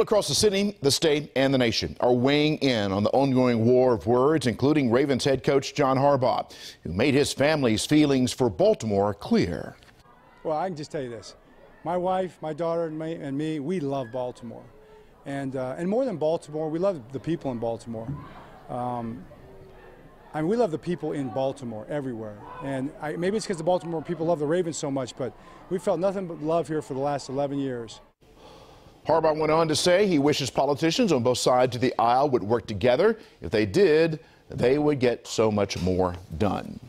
Across the city, the state, and the nation are weighing in on the ongoing war of words, including Ravens head coach John Harbaugh, who made his family's feelings for Baltimore clear. Well, I can just tell you this. My wife, my daughter, and me, and me we love Baltimore. And, uh, and more than Baltimore, we love the people in Baltimore. Um, I mean, we love the people in Baltimore everywhere. And I, maybe it's because the Baltimore people love the Ravens so much, but we felt nothing but love here for the last 11 years. Harbaugh went on to say he wishes politicians on both sides of the aisle would work together. If they did, they would get so much more done.